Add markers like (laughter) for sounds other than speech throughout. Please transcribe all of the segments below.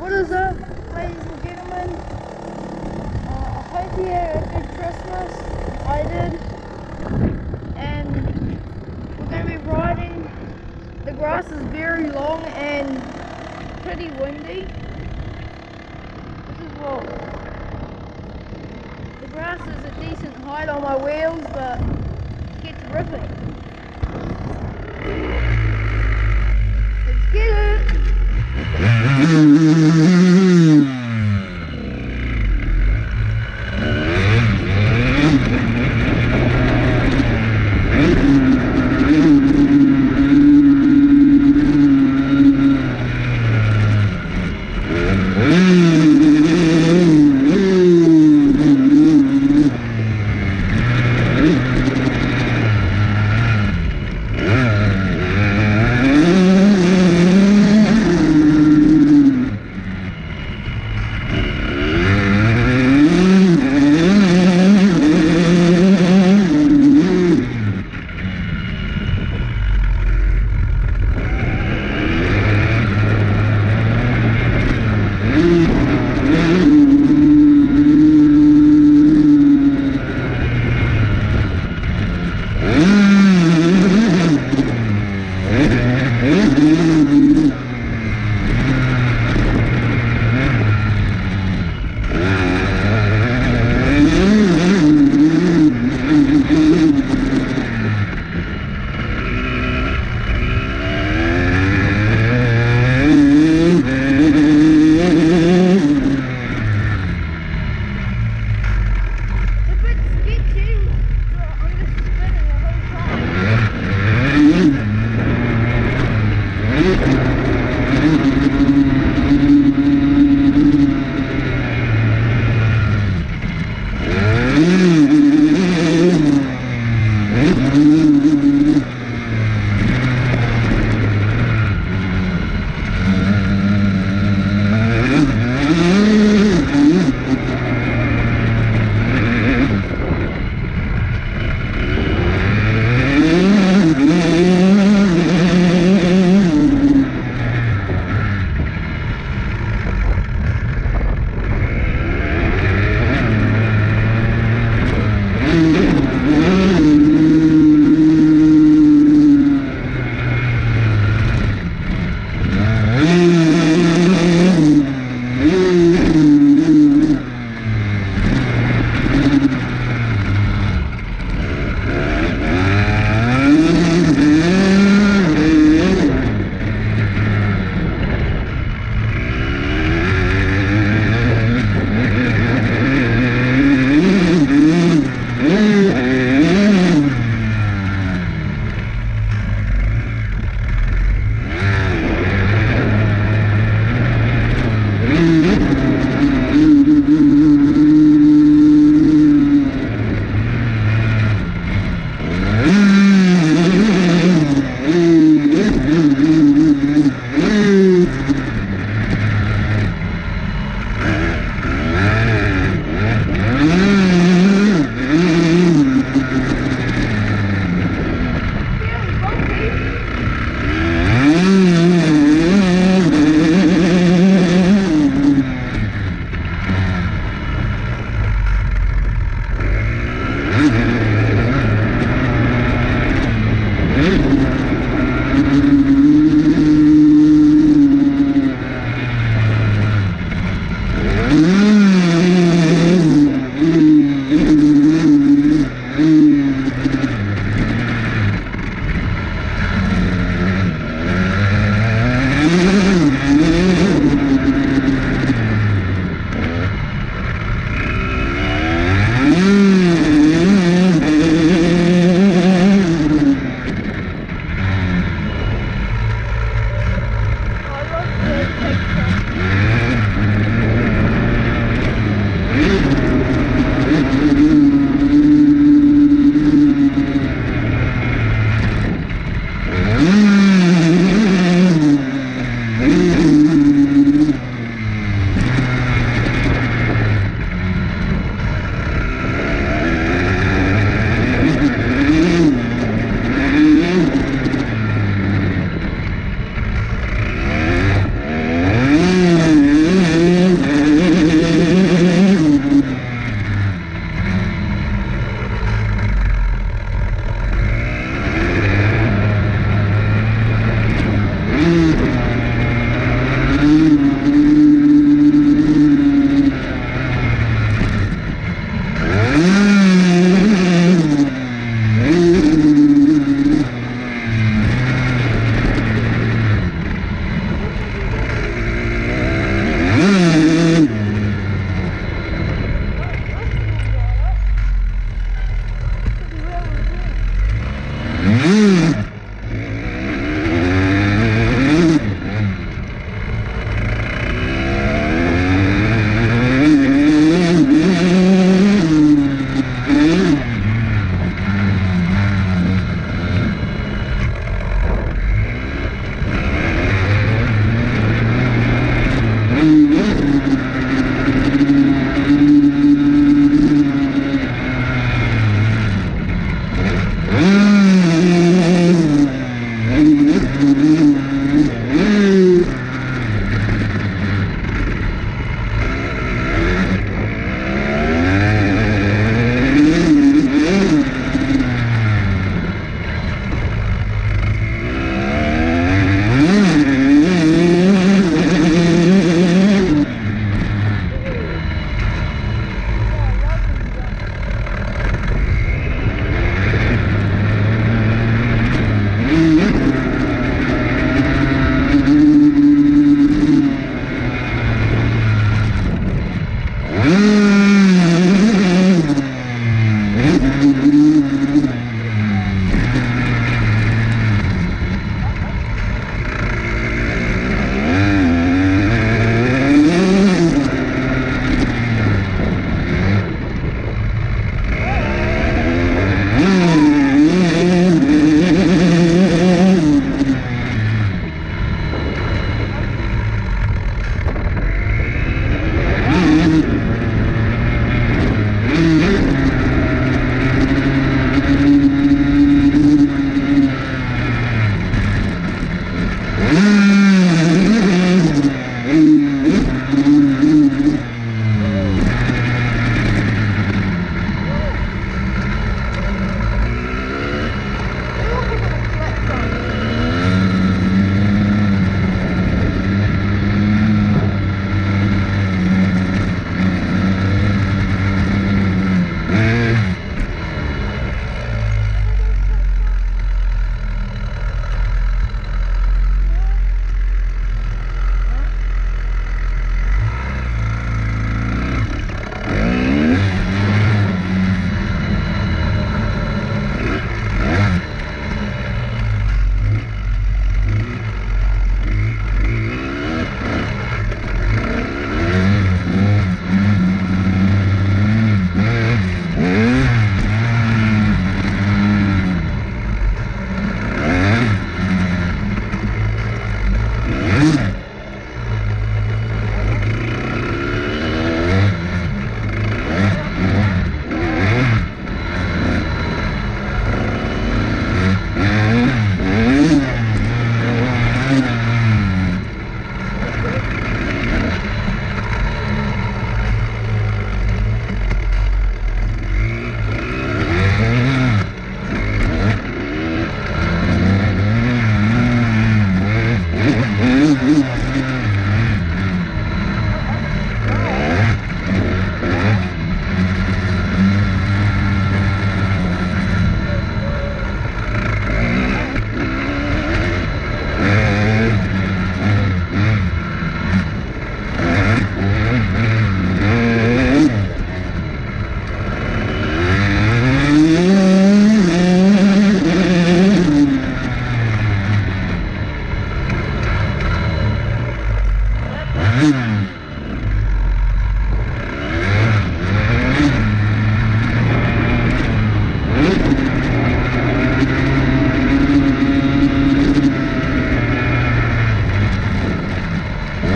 What is up, ladies and gentlemen? Uh, I hope you had a good Christmas. I did. And we're going to be riding. The grass is very long and pretty windy. This is what. The grass is a decent height on my wheels, but it gets ripping. Let's get it! Mm-hmm. (laughs)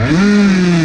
I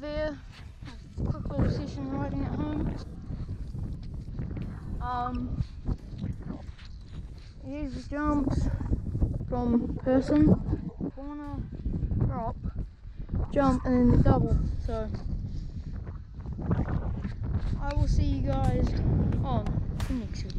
there. Quick little session riding at home. Um, here's jumps from person, corner, drop, jump, and then the double. So I will see you guys on the next video.